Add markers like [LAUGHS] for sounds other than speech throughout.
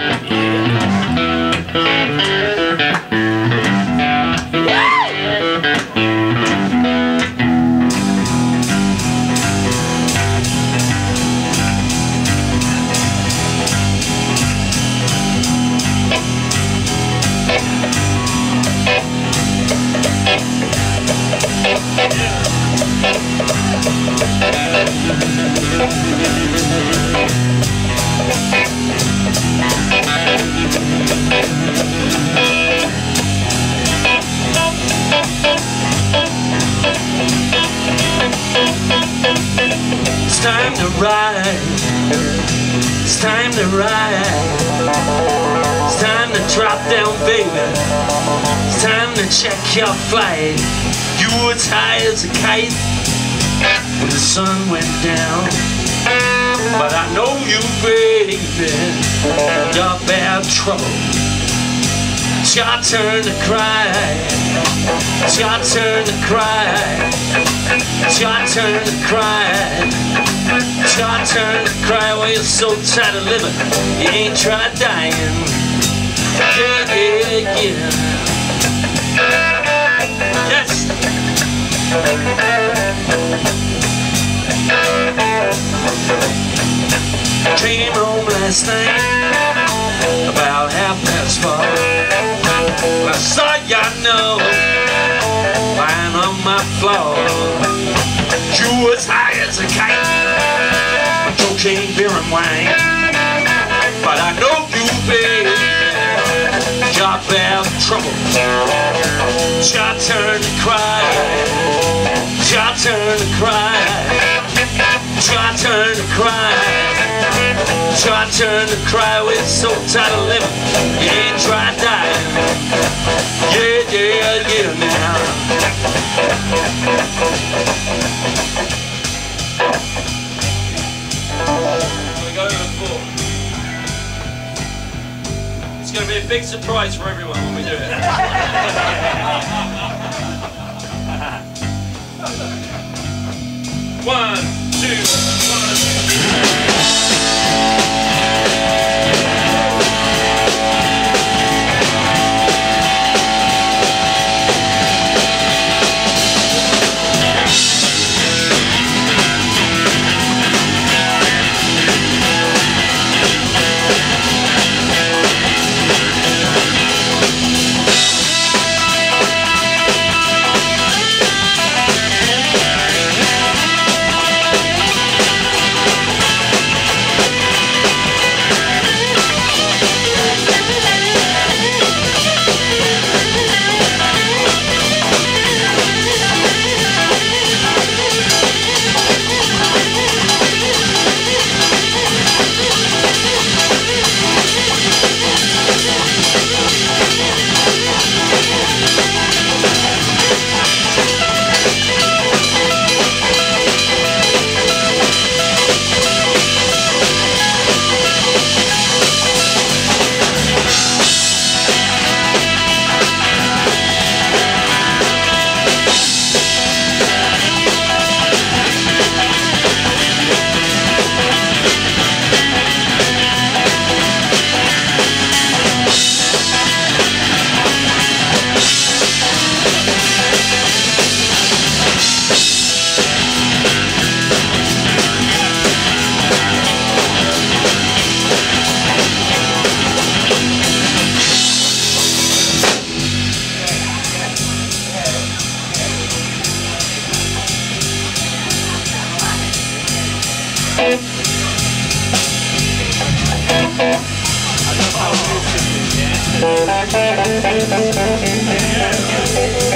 Yeah. It's time to ride. It's time to ride. It's time to drop down, baby. It's time to check your flight. You were high as a kite when the sun went down. But I know you, baby, you're bad trouble. It's your turn to cry. It's your turn to cry. It's your turn to cry. It's your turn to cry. Well, you're so tired of living, you ain't tried dying. Yeah, yeah, yeah. Yes. Came home last night about half past four. I saw ya know lying on my floor. You was high as a kite, cocaine, beer, and wine. But I know you, babe, got bad trouble. Your turn to cry. Your turn to cry. Your turn to cry. It's your turn to cry. We're so tired of living. You ain't tried dying. Yeah, yeah, yeah, now. It's going to be a big surprise for everyone when we do it. [LAUGHS] one, two, one, I love how dance.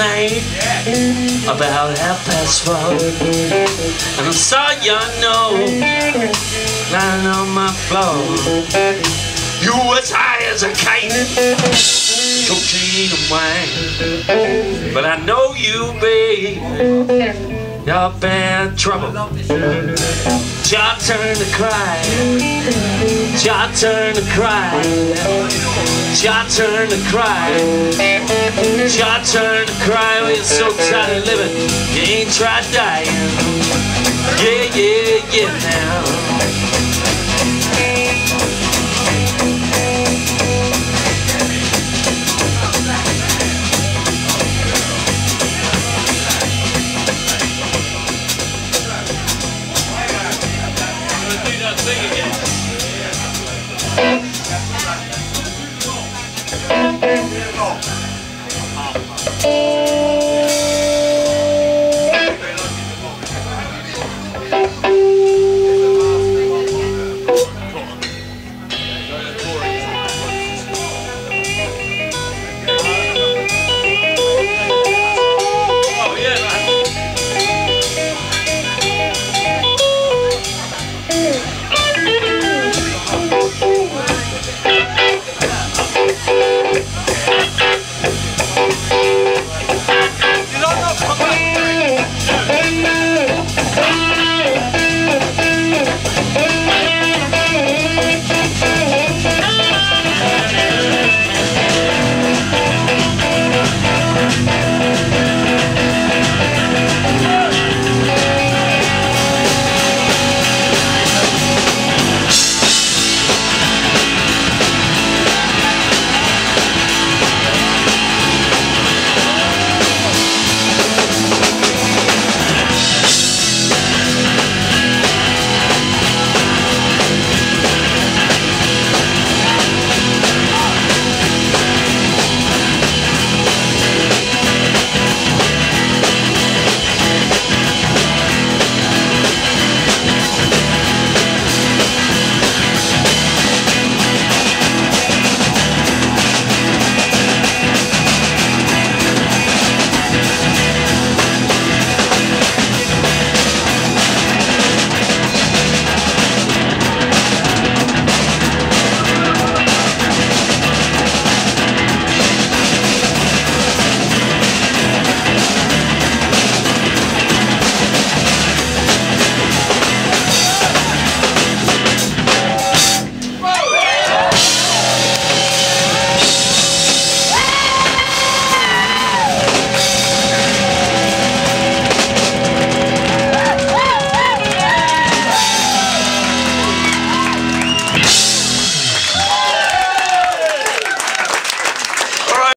About half past four, and I saw your nose lying on my floor. You was high as a kite, cocaine and wine, but I know you, babe. You're bad trouble. It's your turn to cry. It's your turn to cry. It's your turn to cry. It's your turn to cry. You're so tired of living. You ain't tried dying. Yeah, yeah, yeah now.